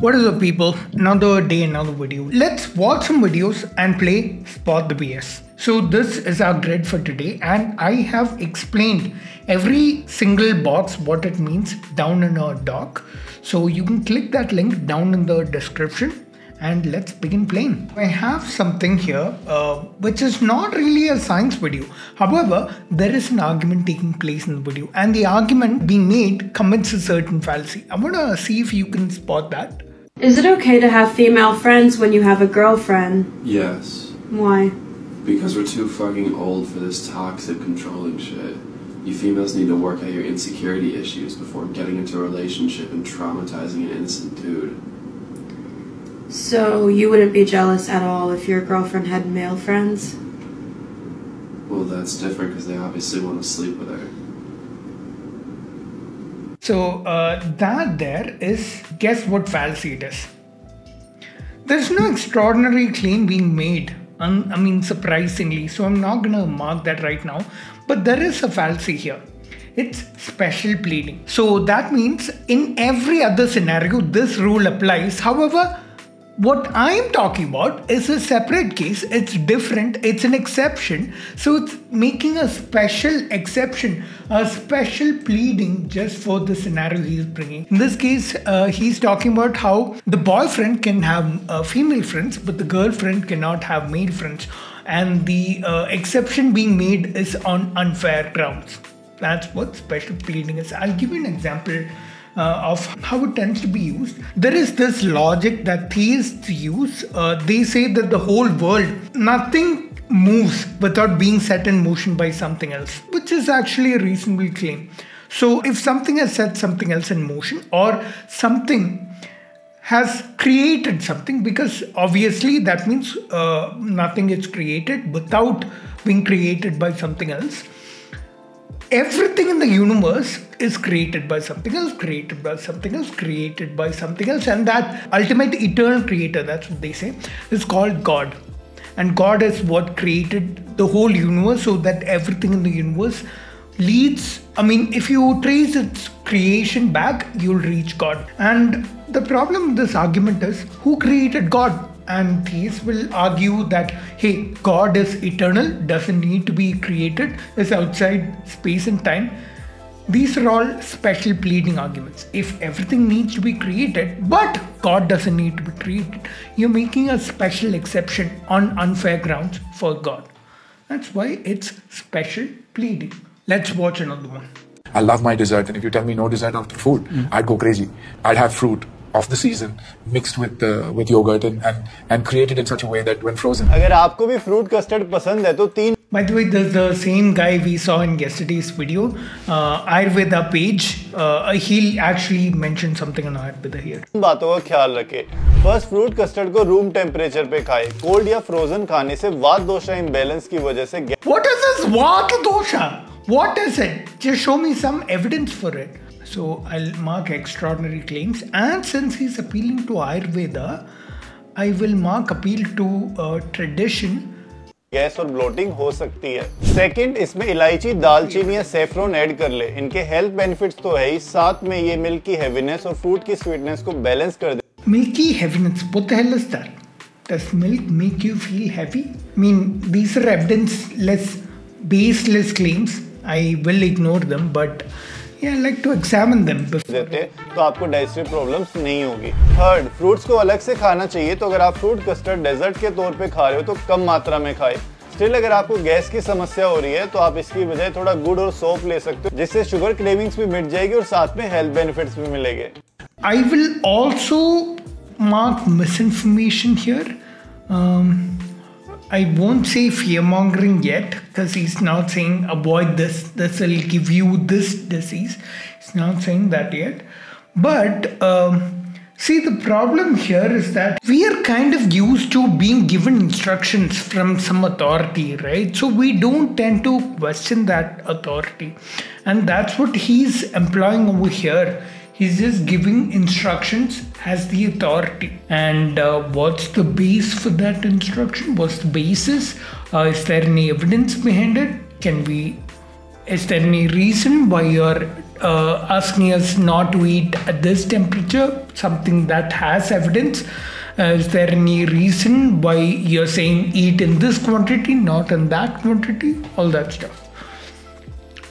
What is up people? Another day, another video. Let's watch some videos and play Spot the BS. So this is our grid for today and I have explained every single box what it means down in our doc. So you can click that link down in the description and let's begin playing. I have something here uh, which is not really a science video. However, there is an argument taking place in the video and the argument being made commits a certain fallacy. I want to see if you can spot that. Is it okay to have female friends when you have a girlfriend? Yes. Why? Because we're too fucking old for this toxic controlling shit. You females need to work out your insecurity issues before getting into a relationship and traumatizing an innocent dude. So you wouldn't be jealous at all if your girlfriend had male friends? Well, that's different because they obviously want to sleep with her. So uh, that there is, guess what fallacy it is? There's no extraordinary claim being made. I mean, surprisingly, so I'm not gonna mark that right now. But there is a fallacy here. It's special pleading. So that means in every other scenario, this rule applies. However, what I'm talking about is a separate case. It's different. It's an exception. So it's making a special exception, a special pleading just for the scenario he's bringing. In this case, uh, he's talking about how the boyfriend can have uh, female friends, but the girlfriend cannot have male friends. And the uh, exception being made is on unfair grounds. That's what special pleading is. I'll give you an example of how it tends to be used. There is this logic that theists use. Uh, they say that the whole world, nothing moves without being set in motion by something else, which is actually a reasonable claim. So, if something has set something else in motion, or something has created something, because obviously that means uh, nothing is created without being created by something else everything in the universe is created by something else, created by something else, created by something else, and that ultimate eternal creator, that's what they say, is called God. And God is what created the whole universe so that everything in the universe leads. I mean, if you trace its creation back, you'll reach God. And the problem with this argument is who created God? And theists will argue that hey god is eternal doesn't need to be created is outside space and time. These are all special pleading arguments. If everything needs to be created but god doesn't need to be created you're making a special exception on unfair grounds for god. That's why it's special pleading. Let's watch another one. I love my dessert, and if you tell me no dessert after food, mm. I'd go crazy. I'd have fruit of the season mixed with uh, with yogurt and, and and created in such a way that when frozen अगर आपको भी fruit custard पसंद है तो तीन By the way, there's the same guy we saw in yesterday's video, uh, Ayurveda page. Uh, he'll actually mention something on Ayurveda here. बातों का ख्याल रखे फर्स्ट फ्रूट कस्टर्ड को रूम टेम्परेचर पे खाए कोल्ड या फ्रोजन खाने से वात दोषा इम्बेलेंस की वजह से What is this वात दोषा? What is it? Just show me some evidence for it. So I'll mark extraordinary claims. And since he's appealing to Ayurveda, I will mark appeal to uh, tradition. Gas और bloating हो सकती है second इसमें इलायची दालचीनी या saffron add कर ले इनके हेल्थ बेनिफिट्स तो है ही साथ में ये मिल्क की हैवीनेस और फ़ूड की स्वीटनेस को बैलेंस कर दे Milky heaviness, what the hell is that? Does milk make you feel heavy? I mean, these are evidence-less, baseless claims. I will ignore them, but yeah, I like to examine them देते तो आपको digestive problems नहीं होगी। Third fruits को अलग से खाना चाहिए तो अगर आप फ्रूट कस्टर्ड डेजर्ट के तौर पे खा रहे हो तो कम मात्रा में खाए। स्टिल अगर आपको गैस की समस्या हो रही है तो आप इसकी बजाय थोड़ा गुड़ और सोप ले सकते हो जिससे शुगर क्रेविंग्स भी मिट जाएगी और साथ में हेल्थ बेनिफिट्स भी मिलेंगे। I will also mark misinformation Um, I won't say fear mongering yet because he's not saying avoid this, this will give you this disease. He's not saying that yet. But um, see, the problem here is that we are kind of used to being given instructions from some authority, right? So we don't tend to question that authority. And that's what he's employing over here He's just giving instructions as the authority. And uh, what's the base for that instruction? What's the basis? Uh, is there any evidence behind it? Can we? Is there any reason why you're uh, asking us not to eat at this temperature, something that has evidence. Uh, is there any reason why you're saying eat in this quantity, not in that quantity? All that stuff.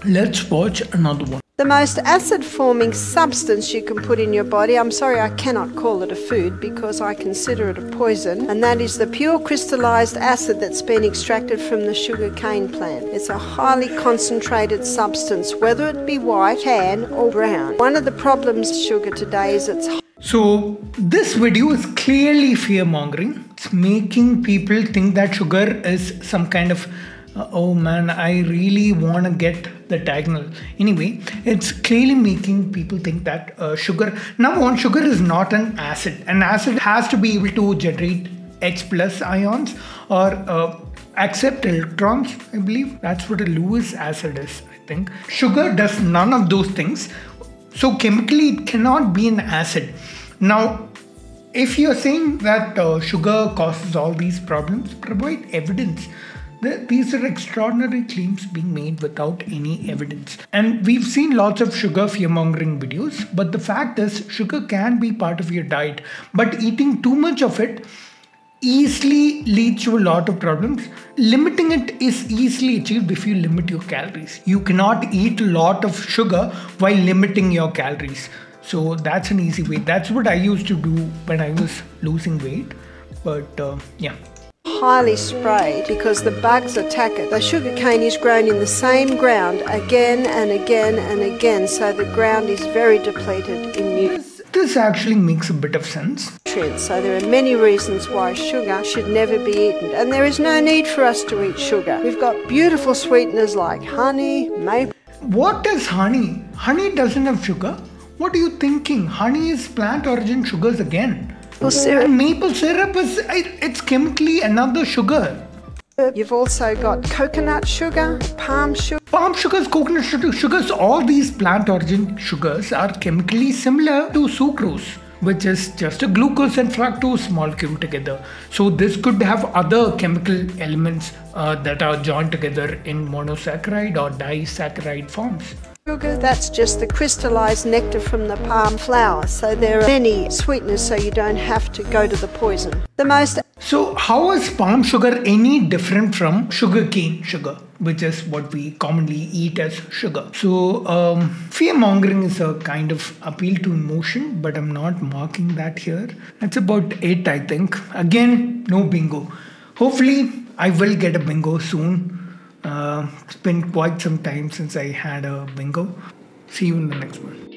Let's watch another one. The most acid forming substance you can put in your body, I'm sorry, I cannot call it a food because I consider it a poison, and that is the pure crystallized acid that's been extracted from the sugar cane plant. It's a highly concentrated substance, whether it be white, tan, or brown. One of the problems with sugar today is it's so, this video is clearly fear mongering. It's making people think that sugar is some kind of oh man, I really want to get the diagonal. Anyway, it's clearly making people think that uh, sugar. Number one, sugar is not an acid. An acid has to be able to generate H plus ions or uh, accept electrons. I believe that's what a Lewis acid is. I think sugar does none of those things. So chemically, it cannot be an acid. Now, if you're saying that uh, sugar causes all these problems, provide evidence. These are extraordinary claims being made without any evidence. And we've seen lots of sugar fearmongering videos, but the fact is, sugar can be part of your diet, but eating too much of it easily leads to a lot of problems. Limiting it is easily achieved if you limit your calories. You cannot eat a lot of sugar while limiting your calories. So that's an easy way. That's what I used to do when I was losing weight. But uh, yeah highly sprayed because the bugs attack it. The sugar cane is grown in the same ground again and again and again, so the ground is very depleted in nutrients. This actually makes a bit of sense. So there are many reasons why sugar should never be eaten, and there is no need for us to eat sugar. We've got beautiful sweeteners like honey, maple. What is honey? Honey doesn't have sugar. What are you thinking? Honey is plant origin sugars again maple syrup. Maple syrup is it's chemically another sugar. You've also got coconut sugar, palm sugar. Palm sugars, coconut sugars, all these plant origin sugars are chemically similar to sucrose, which is just a glucose and fructose molecule together. So this could have other chemical elements uh, that are joined together in monosaccharide or disaccharide forms. Sugar, that's just the crystallized nectar from the palm flower. So there are many sweeteners so you don't have to go to the poison. The most So how is palm sugar any different from sugar cane sugar? Which is what we commonly eat as sugar. So, um, fear mongering is a kind of appeal to emotion, but I'm not marking that here. That's about it, I think. Again, no bingo. Hopefully, I will get a bingo soon. Uh, it's been quite some time since I had a bingo. See you in the next one.